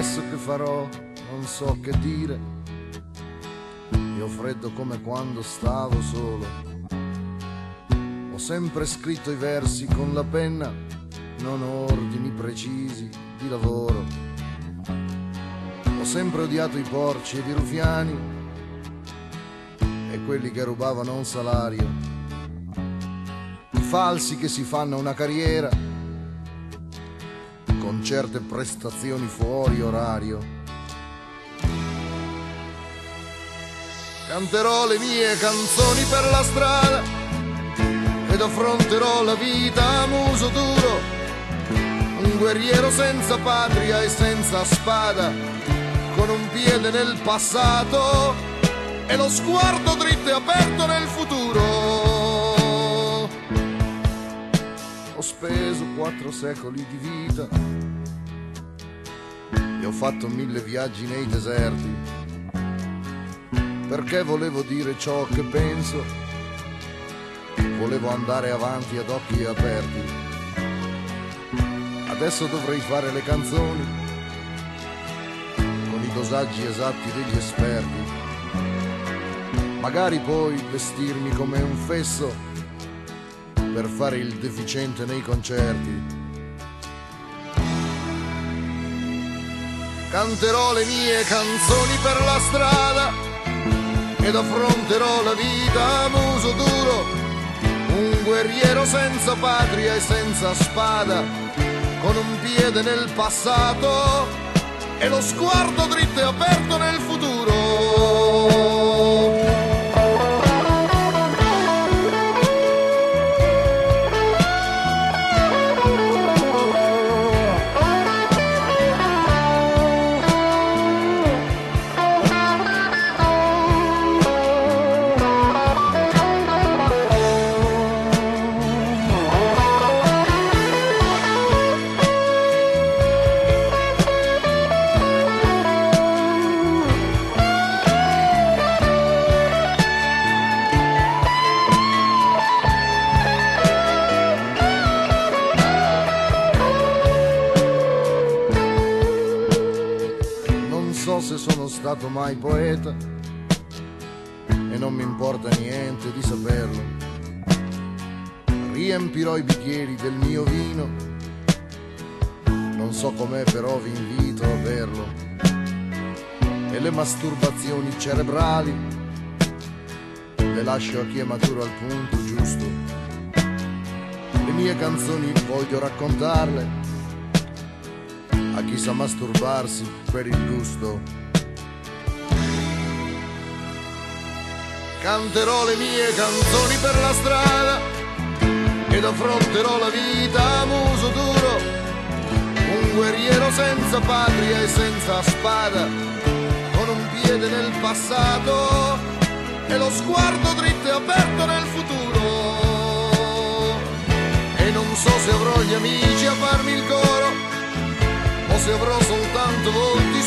adesso che farò non so che dire. Io freddo come quando stavo solo. Ho sempre scritto i versi con la penna, non ordini precisi di lavoro. Ho sempre odiato i porci ed i rufiani e quelli che rubavano un salario. I falsi che si fanno una carriera con certe prestazioni fuori orario. Canterò le mie canzoni per la strada ed affronterò la vita a muso duro, un guerriero senza patria e senza spada, con un piede nel passato e lo sguardo dritto e aperto nel futuro. Ho speso quattro secoli di vita. E ho fatto mille viaggi nei deserti. Perché volevo dire ciò che penso, volevo andare avanti ad occhi aperti. Adesso dovrei fare le canzoni con i dosaggi esatti degli esperti, magari poi vestirmi come un fesso per fare il deficiente nei concerti. Canterò le mie canzoni per la strada ed affronterò la vita a muso duro, un guerriero senza patria e senza spada, con un piede nel passato e lo sguardo dritto e aperto nel futuro. Sono stato mai poeta e non mi importa niente di saperlo. Riempirò i bicchieri del mio vino, non so com'è però vi invito a berlo. E le masturbazioni cerebrali le lascio a chi è maturo al punto giusto. Le mie canzoni voglio raccontarle a chi sa masturbarsi per il gusto. Canterò le mie canzoni per la strada ed affronterò la vita a muso duro, un guerriero senza patria e senza spada, con un piede nel passato e lo sguardo dritto e aperto nel futuro. E non so se avrò gli amici a farmi il coro o se avrò soltanto volti